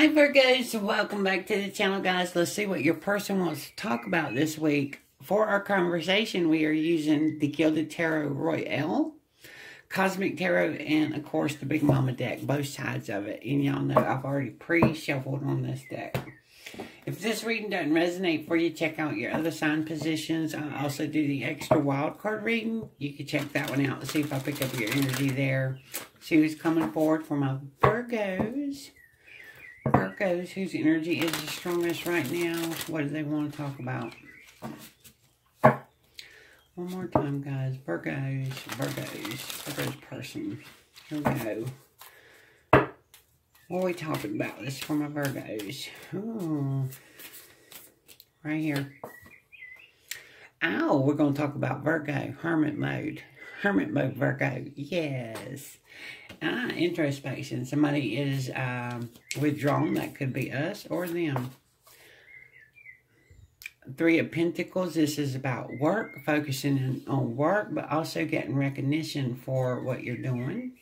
Hi Virgos, welcome back to the channel guys. Let's see what your person wants to talk about this week. For our conversation, we are using the Gilded Tarot Royale, Cosmic Tarot, and of course the Big Mama deck, both sides of it. And y'all know I've already pre-shuffled on this deck. If this reading doesn't resonate for you, check out your other sign positions. I also do the extra wild card reading. You can check that one out and see if I pick up your energy there. See who's coming forward for my Virgos. Virgos, whose energy is the strongest right now? What do they want to talk about? One more time, guys. Virgos, Virgos, Virgos person. Here we go. What are we talking about? This is for my Virgos. Ooh. Right here. Ow, we're going to talk about Virgo, Hermit mode. Hermit mode Virgo. Yes. Ah, introspection. Somebody is um, withdrawn. That could be us or them. Three of Pentacles. This is about work, focusing on work, but also getting recognition for what you're doing.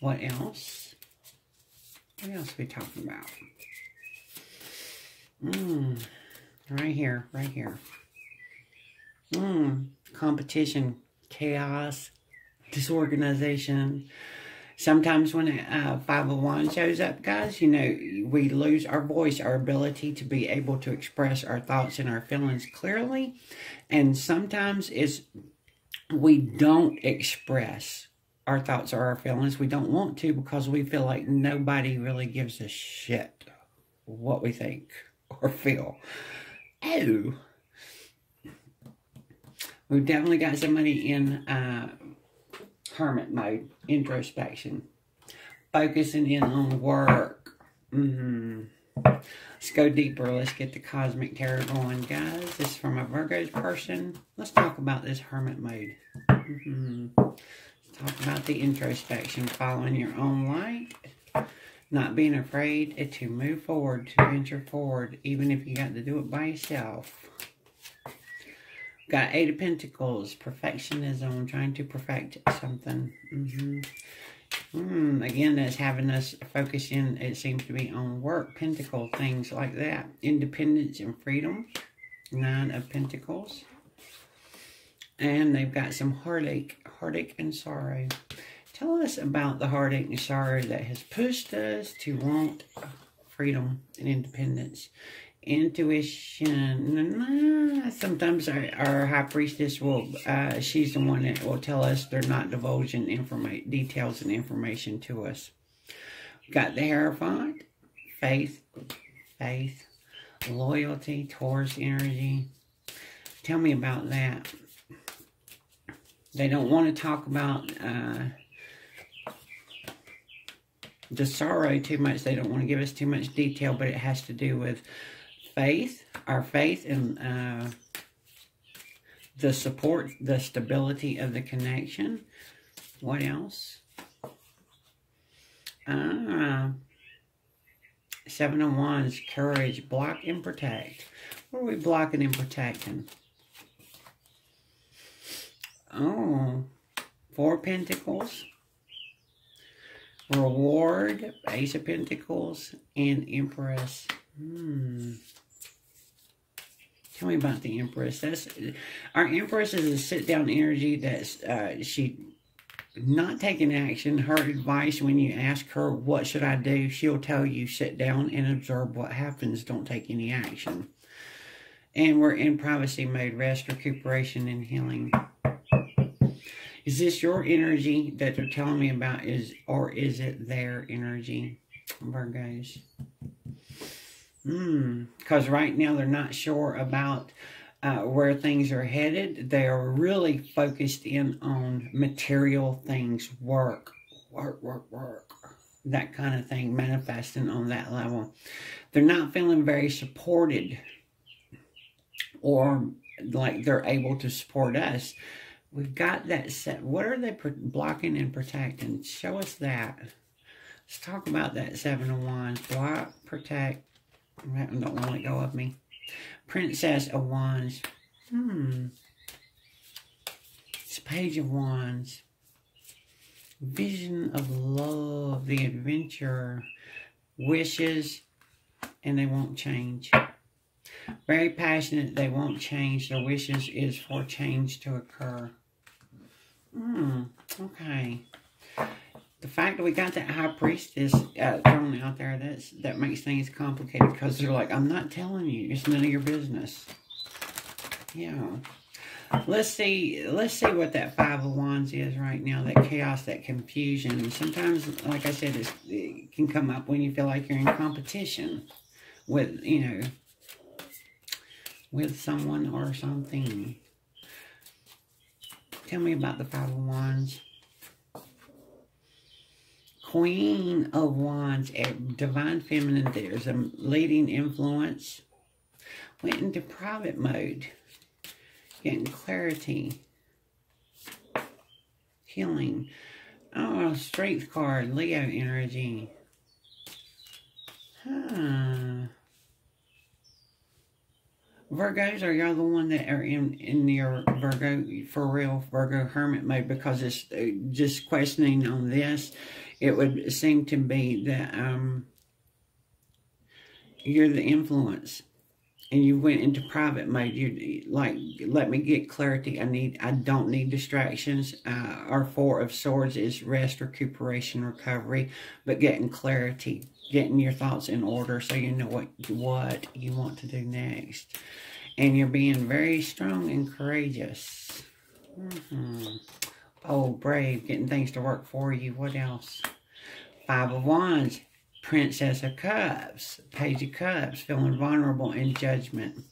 What else? What else are we talking about? Mmm. Right here. Right here. Mmm. Competition. Chaos. Disorganization Sometimes when a uh, five of wands shows up, guys, you know, we lose our voice, our ability to be able to express our thoughts and our feelings clearly. And sometimes it's we don't express our thoughts or our feelings. We don't want to because we feel like nobody really gives a shit what we think or feel. Oh. We've definitely got somebody in uh, hermit mode, introspection, focusing in on work. Mm-hmm. Let's go deeper. Let's get the cosmic tarot going, guys. This is from a Virgo's person. Let's talk about this hermit mode. Mm-hmm. Talk about the introspection, following your own light, not being afraid to move forward, to venture forward, even if you got to do it by yourself. Got Eight of Pentacles, perfectionism, trying to perfect something. Mm -hmm. mm, again, that's having us focus in, it seems to be on work, pentacle, things like that. Independence and freedom, Nine of Pentacles. And they've got some heartache, heartache and sorrow. Tell us about the heartache and sorrow that has pushed us to want freedom and independence intuition. Sometimes our, our high priestess will, uh, she's the one that will tell us they're not divulging details and information to us. got the Hierophant, faith, faith, loyalty, Taurus energy. Tell me about that. They don't want to talk about uh, the sorrow too much. They don't want to give us too much detail, but it has to do with faith, our faith in uh, the support, the stability of the connection. What else? Ah, Seven of Wands, courage, block and protect. What are we blocking and protecting? Oh, Four Pentacles, Reward, Ace of Pentacles, and Empress. Hmm. Tell me about the Empress. That's our Empress is a sit down energy that's uh, she not taking action. Her advice when you ask her what should I do, she'll tell you sit down and observe what happens. Don't take any action. And we're in privacy mode, rest, recuperation, and healing. Is this your energy that they're telling me about, is or is it their energy, Virgos? Because mm, right now they're not sure about uh, where things are headed. They are really focused in on material things, work, work, work, work, that kind of thing, manifesting on that level. They're not feeling very supported or like they're able to support us. We've got that set. What are they blocking and protecting? Show us that. Let's talk about that Seven of Wands. Block, protect, that one don't want to let go of me. Princess of Wands. Hmm. It's Page of Wands. Vision of love, the adventure, wishes, and they won't change. Very passionate, they won't change. Their wishes is for change to occur. Hmm, okay. The fact that we got that high priestess uh, thrown out there, that's, that makes things complicated because they're like, I'm not telling you. It's none of your business. Yeah. Let's see, let's see what that Five of Wands is right now, that chaos, that confusion. Sometimes, like I said, it can come up when you feel like you're in competition with, you know, with someone or something. Tell me about the Five of Wands. Queen of Wands, Divine Feminine, there's a leading influence. Went into private mode. Getting clarity. Healing. Oh, strength card, Leo energy. Huh. Virgos, are y'all the one that are in, in your Virgo, for real, Virgo hermit mode? Because it's uh, just questioning on this, it would seem to be that um, you're the influence and you went into private mode, you like let me get clarity. I need I don't need distractions. Uh, our four of swords is rest, recuperation, recovery, but getting clarity, getting your thoughts in order so you know what what you want to do next, and you're being very strong and courageous. Mm -hmm. Oh, brave, getting things to work for you. What else? Five of Wands Princess of Cups, Page of Cups, feeling vulnerable in judgment.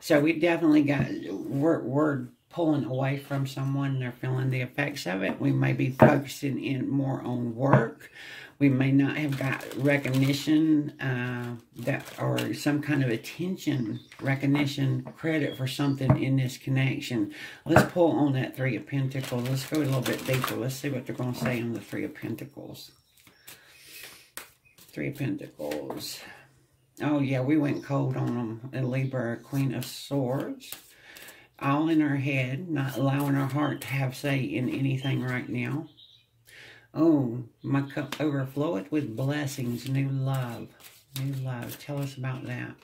So we definitely got, we're, we're pulling away from someone. They're feeling the effects of it. We may be focusing in more on work. We may not have got recognition uh, that or some kind of attention, recognition, credit for something in this connection. Let's pull on that Three of Pentacles. Let's go a little bit deeper. Let's see what they're going to say on the Three of Pentacles. Three of Pentacles. Oh, yeah, we went cold on them. A Libra, Queen of Swords. All in our head, not allowing our heart to have say in anything right now. Oh, my cup overfloweth with blessings, new love. New love. Tell us about that.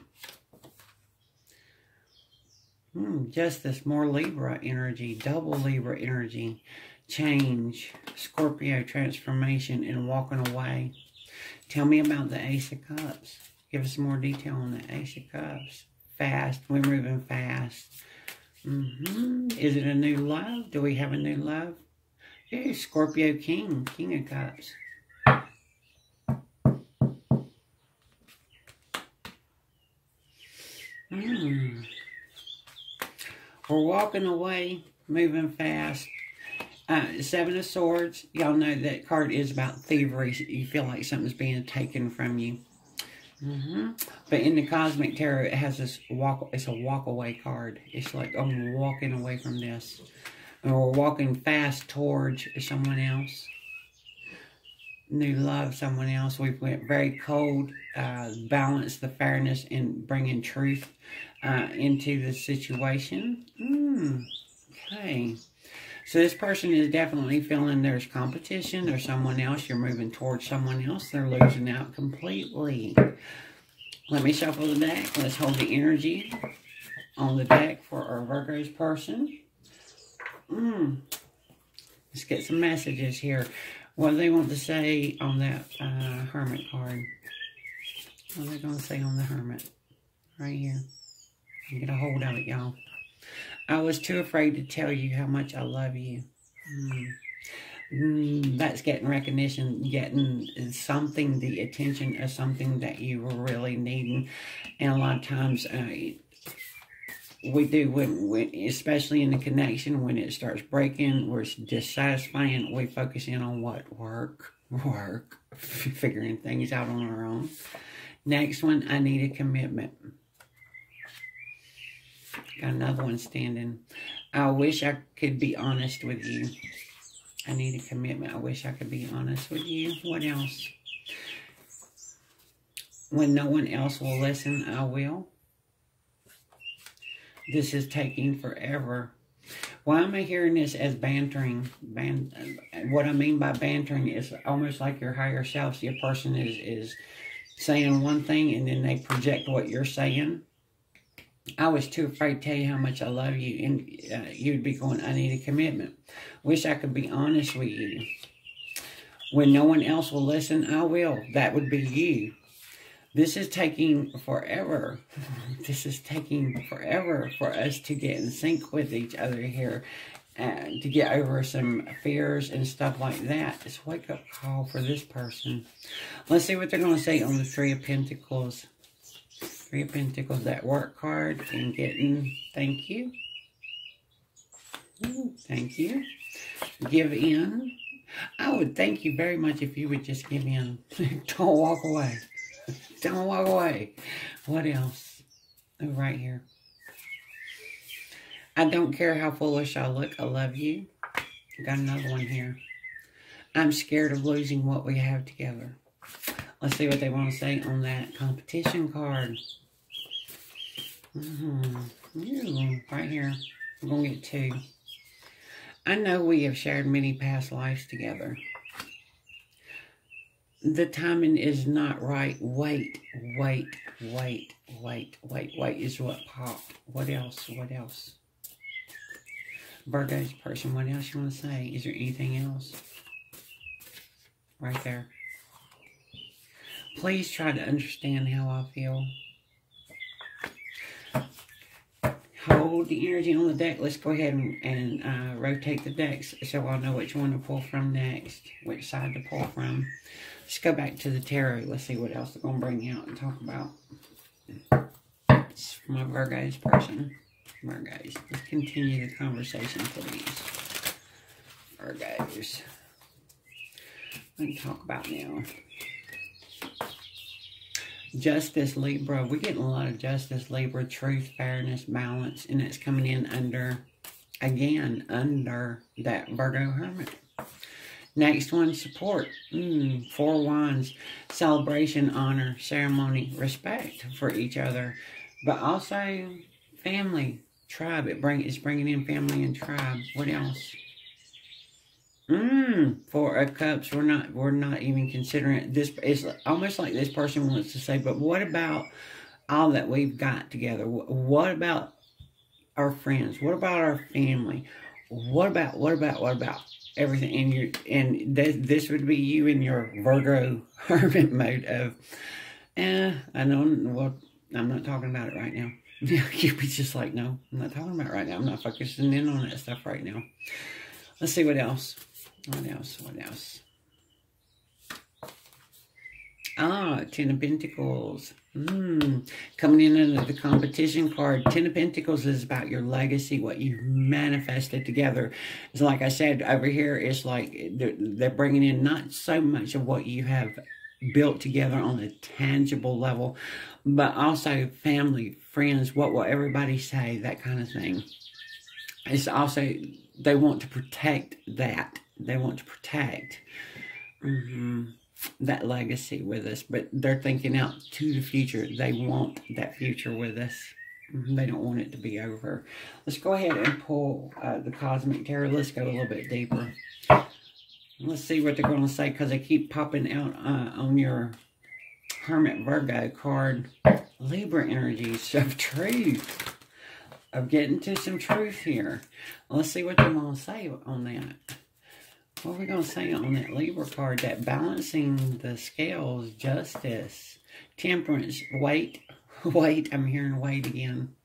Hmm, justice, more Libra energy, double Libra energy, change, Scorpio transformation, and walking away. Tell me about the Ace of Cups. Give us more detail on the Ace of Cups. Fast. We're moving fast. Mm -hmm. Is it a new love? Do we have a new love? Hey, Scorpio King. King of Cups. Mm. We're walking away, moving fast. Uh, Seven of Swords, y'all know that card is about thievery. You feel like something's being taken from you. Mm -hmm. But in the Cosmic Tarot, it has this walk, it's a walk away card. It's like, I'm walking away from this. We're walking fast towards someone else. New love, someone else. We went very cold, uh, balance the fairness and bringing truth uh, into the situation. Mm, okay. So this person is definitely feeling there's competition. There's someone else. You're moving towards someone else. They're losing out completely. Let me shuffle the deck. Let's hold the energy on the deck for our Virgo's person. Mm. Let's get some messages here. What do they want to say on that uh, Hermit card? What are they going to say on the Hermit? Right here. Get a hold of it, y'all. I was too afraid to tell you how much I love you. Mm. Mm, that's getting recognition, getting something, the attention of something that you were really needing. And a lot of times, uh, we do, when, when, especially in the connection, when it starts breaking, we're dissatisfying, we focus in on what? Work, work, figuring things out on our own. Next one, I need a commitment. Got another one standing. I wish I could be honest with you. I need a commitment. I wish I could be honest with you. What else? When no one else will listen, I will. This is taking forever. Why am I hearing this as bantering? Ban what I mean by bantering is almost like your higher self. Your person is, is saying one thing and then they project what you're saying. I was too afraid to tell you how much I love you, and uh, you'd be going, I need a commitment. Wish I could be honest with you. When no one else will listen, I will. That would be you. This is taking forever. This is taking forever for us to get in sync with each other here and to get over some fears and stuff like that. It's a wake-up call for this person. Let's see what they're going to say on the Three of Pentacles. Three of Pentacles, that work card, and getting, thank you. Thank you. Give in. I would thank you very much if you would just give in. Don't walk away. Don't walk away. What else? Right here. I don't care how foolish I look. I love you. Got another one here. I'm scared of losing what we have together. Let's see what they want to say on that competition card. Mm -hmm. right here. I'm going to get two. I know we have shared many past lives together. The timing is not right. Wait, wait, wait, wait, wait, wait is what popped. What else? What else? Virgo's person, what else you want to say? Is there anything else? Right there. Please try to understand how I feel. Hold the energy on the deck. Let's go ahead and, and uh, rotate the decks so I'll know which one to pull from next, which side to pull from. Let's go back to the tarot. Let's see what else they're going to bring out and talk about. It's my Virgo's person. Virgos, let's continue the conversation, please. Virgos. Let's talk about now. Justice, Libra. We're getting a lot of justice, Libra, truth, fairness, balance, and it's coming in under, again, under that Virgo Hermit. Next one, support. Mm, four wands, celebration, honor, ceremony, respect for each other, but also family, tribe. It bring it's bringing in family and tribe. What else? Mmm, four of cups. We're not we're not even considering this. It's almost like this person wants to say, but what about all that we've got together? What about our friends? What about our family? What about what about what about everything in your and this, this would be you in your Virgo hermit mode of. Eh, I don't know. Well, I'm not talking about it right now. You'd be just like, no, I'm not talking about right now. I'm not focusing in on that stuff right now. Let's see what else. What else? What else? Ah, Ten of Pentacles. Mm. Coming in under the competition card. Ten of Pentacles is about your legacy, what you manifested together. It's like I said, over here, it's like they're, they're bringing in not so much of what you have built together on a tangible level, but also family, friends, what will everybody say, that kind of thing. It's also, they want to protect that. They want to protect mm -hmm, that legacy with us, but they're thinking out to the future. They want that future with us. Mm -hmm, they don't want it to be over. Let's go ahead and pull uh, the Cosmic Tarot. Let's go a little bit deeper. Let's see what they're going to say because they keep popping out uh, on your Hermit Virgo card. Libra energies of truth. Of getting to some truth here. Let's see what they're going to say on that. What are we going to say on that Libra card? That balancing the scales, justice, temperance, wait, wait. I'm hearing wait again.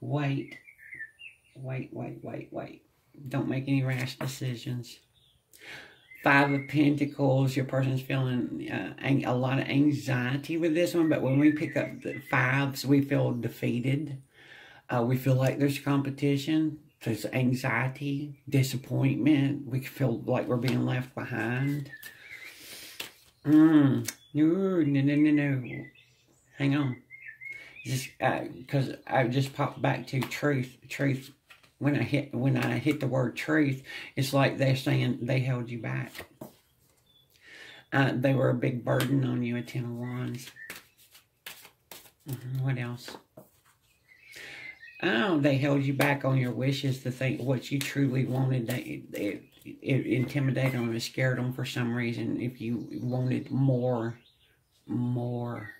Wait, wait, wait, wait, wait. Don't make any rash decisions. Five of Pentacles, your person's feeling uh, a lot of anxiety with this one, but when we pick up the fives, we feel defeated. Uh, we feel like there's competition. There's anxiety, disappointment. We feel like we're being left behind. Mm. No, no, no, no, no. Hang on. Just because uh, I just popped back to truth. Truth when I hit when I hit the word truth, it's like they're saying they held you back. Uh, they were a big burden on you, a Ten of Wands. Mm -hmm. What else? Oh, they held you back on your wishes to think what you truly wanted. They, it, it intimidated them and scared them for some reason. If you wanted more, more.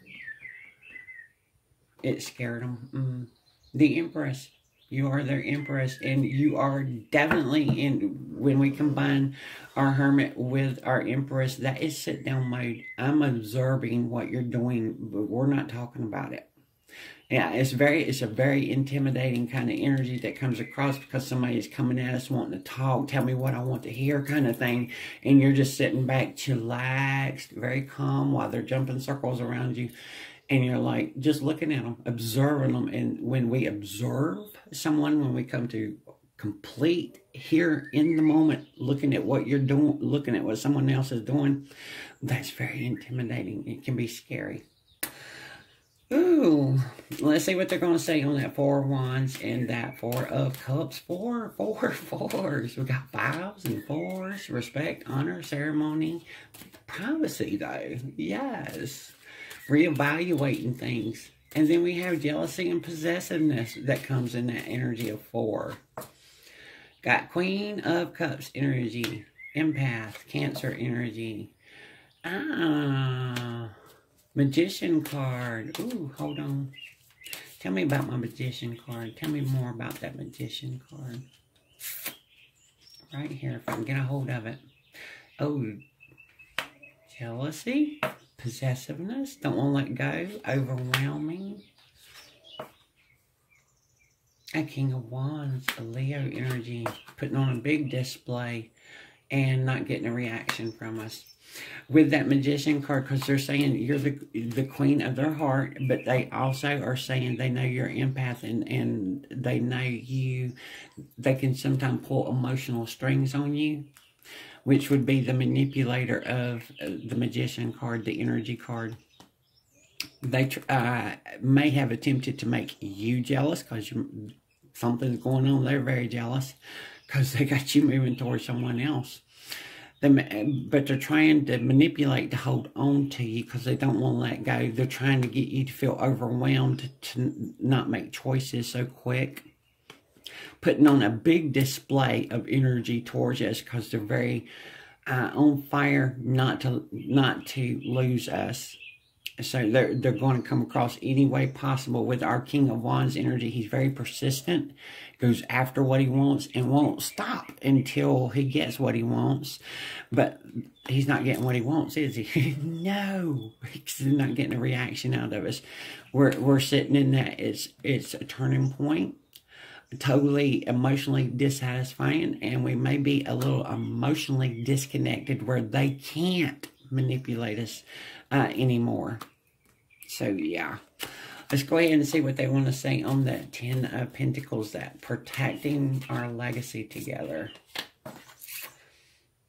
It scared them. Mm. The Empress. You are their Empress, and you are definitely in. When we combine our Hermit with our Empress, that is sit down mode. I'm observing what you're doing, but we're not talking about it yeah, it's very, it's a very intimidating kind of energy that comes across because somebody is coming at us wanting to talk, tell me what I want to hear kind of thing. And you're just sitting back, chillaxed, very calm while they're jumping circles around you. And you're like, just looking at them, observing them. And when we observe someone, when we come to complete here in the moment, looking at what you're doing, looking at what someone else is doing, that's very intimidating. It can be scary. Ooh, let's see what they're going to say on that four of wands and that four of cups. Four, four, fours. We got fives and fours. Respect, honor, ceremony, privacy, though. Yes. Reevaluating things. And then we have jealousy and possessiveness that comes in that energy of four. Got Queen of Cups energy. Empath, Cancer energy. Ah Magician card. Ooh, hold on. Tell me about my magician card. Tell me more about that magician card. Right here, if I can get a hold of it. Oh, jealousy, possessiveness, don't want to let go, overwhelming. A King of Wands, a Leo energy, putting on a big display and not getting a reaction from us with that magician card because they're saying you're the the queen of their heart, but they also are saying they know you're empath and and they know you. They can sometimes pull emotional strings on you, which would be the manipulator of uh, the magician card, the energy card. They uh, may have attempted to make you jealous because something's going on. They're very jealous because they got you moving towards someone else but they're trying to manipulate to hold on to you because they don't want to let go. They're trying to get you to feel overwhelmed to not make choices so quick. Putting on a big display of energy towards us because they're very uh, on fire not to not to lose us. So they're, they're going to come across any way possible with our King of Wands energy. He's very persistent goes after what he wants and won't stop until he gets what he wants. But he's not getting what he wants, is he? no, he's not getting a reaction out of us. We're we're sitting in that. It's it's a turning point. Totally emotionally dissatisfying, and we may be a little emotionally disconnected where they can't manipulate us uh, anymore. So yeah. Let's go ahead and see what they want to say on that Ten of Pentacles, that protecting our legacy together.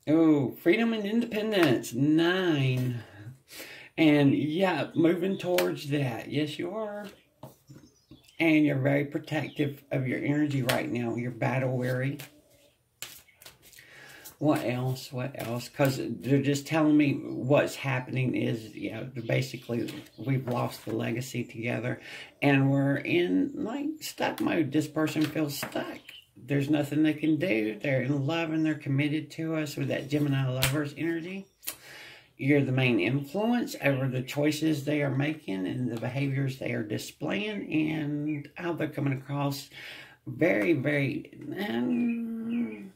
Oh, freedom and independence, nine. And yeah, moving towards that. Yes, you are. And you're very protective of your energy right now. You're battle weary. What else? What else? Because they're just telling me what's happening is, you know, basically we've lost the legacy together and we're in like stuck mode. This person feels stuck. There's nothing they can do. They're in love and they're committed to us with that Gemini lover's energy. You're the main influence over the choices they are making and the behaviors they are displaying and how they're coming across very, very... Um,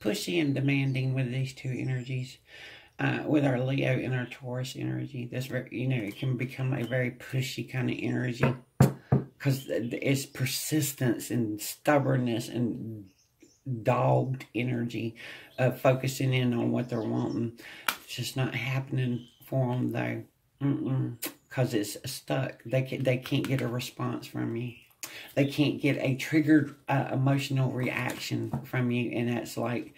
pushy and demanding with these two energies. Uh, with our Leo and our Taurus energy, this very, you know, it can become a very pushy kind of energy because it's persistence and stubbornness and dogged energy of focusing in on what they're wanting. It's just not happening for them though, because it's stuck. They can, they can't get a response from you they can't get a triggered uh, emotional reaction from you. And that's like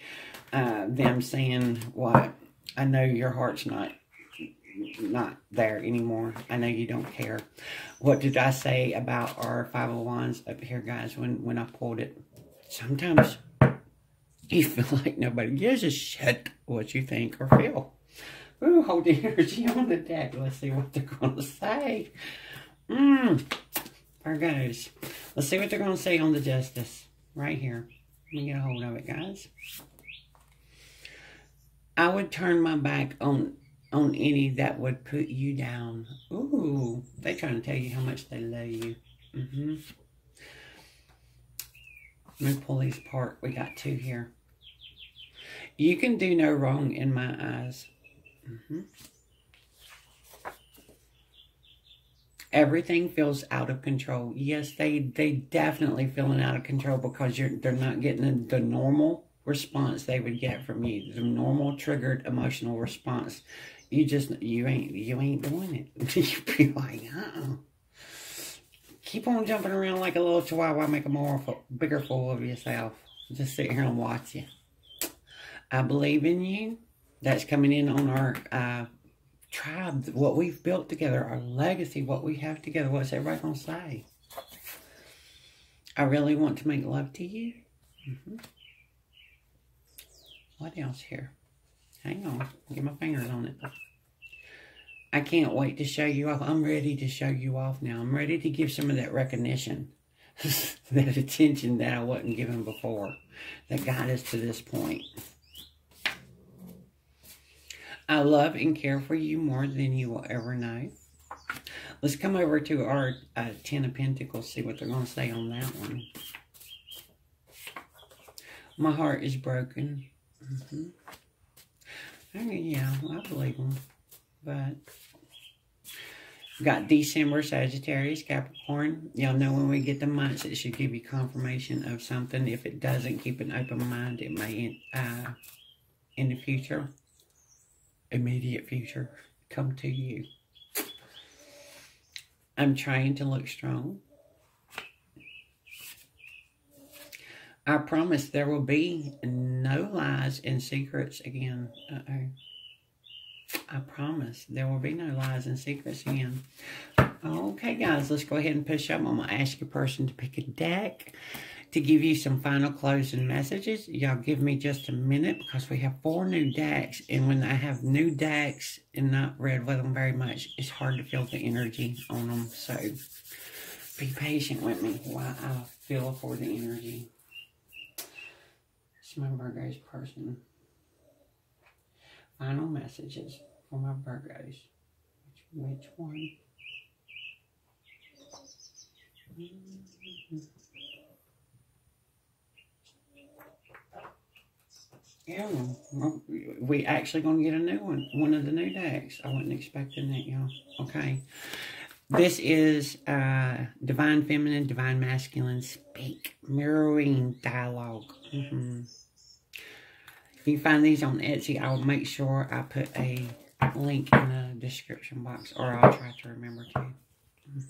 uh, them saying, what, I know your heart's not not there anymore. I know you don't care. What did I say about our Five of Wands up here, guys, when, when I pulled it? Sometimes you feel like nobody gives a shit what you think or feel. Ooh, hold the energy on the deck. Let's see what they're going to say. Mmm. Virgos. Let's see what they're going to say on the justice. Right here. Let me get a hold of it, guys. I would turn my back on on any that would put you down. Ooh, they trying to tell you how much they love you. Mm-hmm. Let me pull these apart. We got two here. You can do no wrong in my eyes. Mm-hmm. Everything feels out of control. Yes, they they definitely feeling out of control because you're they're not getting the, the normal response they would get from you. The normal triggered emotional response. You just you ain't you ain't doing it. you be like, uh-uh. Keep on jumping around like a little chihuahua. Make a more bigger fool of yourself. Just sit here and watch you. I believe in you. That's coming in on our uh, tribe, what we've built together, our legacy, what we have together. What's everybody going to say? I really want to make love to you. Mm -hmm. What else here? Hang on. Get my fingers on it. I can't wait to show you off. I'm ready to show you off now. I'm ready to give some of that recognition, that attention that I wasn't given before, that got us to this point. I love and care for you more than you will ever know. Let's come over to our uh, Ten of Pentacles, see what they're going to say on that one. My heart is broken. Mm -hmm. I mean, yeah, I believe them. But got December, Sagittarius, Capricorn. Y'all know when we get the months, it should give you confirmation of something. If it doesn't, keep an open mind. It may, uh, in the future, immediate future come to you. I'm trying to look strong. I promise there will be no lies and secrets again. Uh-oh. I promise there will be no lies and secrets again. Okay, guys, let's go ahead and push up. I'm going to ask a person to pick a deck to give you some final closing messages. Y'all give me just a minute because we have four new decks. And when I have new decks and not read with them very much, it's hard to feel the energy on them. So be patient with me while I feel for the energy. It's my Virgo's person. Final messages for my Virgos. Which, one? Mm -hmm. Yeah, we actually going to get a new one, one of the new decks. I wasn't expecting that, y'all. Okay. This is uh, Divine Feminine, Divine Masculine Speak, Mirroring Dialogue. Mm -hmm. You find these on Etsy. I'll make sure I put a link in the description box, or I'll try to remember to. Mm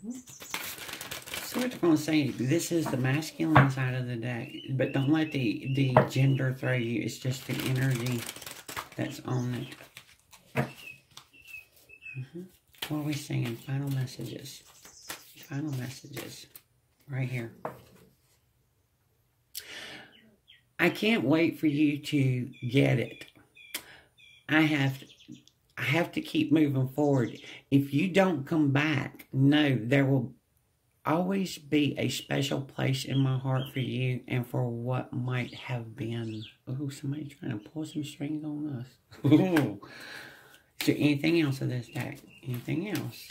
-hmm. So what you're going to say, this is the masculine side of the deck, but don't let the, the gender throw you. It's just the energy that's on it. Mm -hmm. What are we saying? Final messages. Final messages. Right here. I can't wait for you to get it. I have to, I have to keep moving forward. If you don't come back, no, there will always be a special place in my heart for you and for what might have been. Oh, somebody trying to pull some strings on us. Ooh. Is there anything else of this deck? Anything else?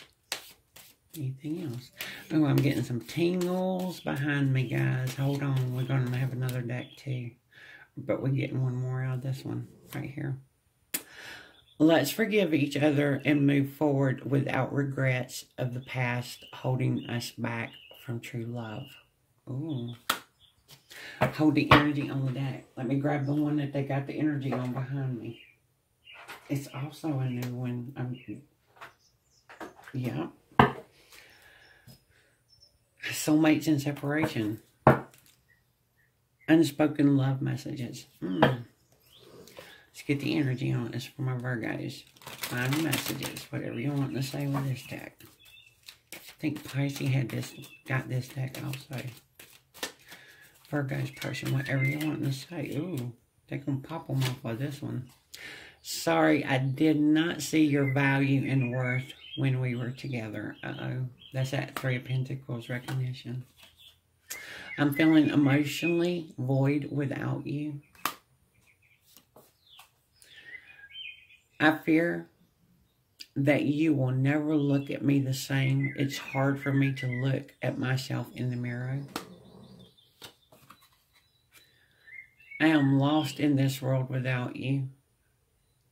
Anything else? Oh, I'm getting some tingles behind me, guys. Hold on. We're going to have another deck, too. But we're getting one more out of this one right here. Let's forgive each other and move forward without regrets of the past holding us back from true love. Ooh. Hold the energy on the deck. Let me grab the one that they got the energy on behind me. It's also a new one. Um, yeah. Soulmates in separation. Unspoken love messages. Mm. Let's get the energy on this for my Virgos. Final messages, whatever you want to say with this deck. I think Pisces had this, got this deck also. Virgo's person, whatever you want to say. Ooh, they can pop them off of this one. Sorry, I did not see your value and worth when we were together. Uh-oh. That's that Three of Pentacles recognition. I'm feeling emotionally void without you. I fear that you will never look at me the same. It's hard for me to look at myself in the mirror. I am lost in this world without you.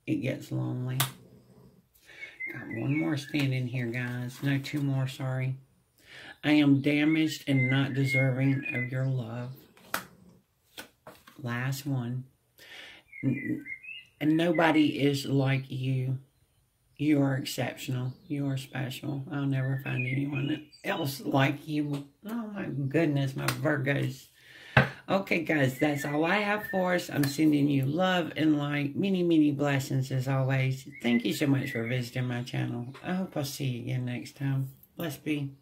It gets lonely. Got one more standing in here, guys. No, two more, sorry. I am damaged and not deserving of your love. Last one. And nobody is like you. You are exceptional. You are special. I'll never find anyone else like you. Oh my goodness, my Virgos. Okay, guys, that's all I have for us. I'm sending you love and light, many, many blessings as always. Thank you so much for visiting my channel. I hope I'll see you again next time. Bless be.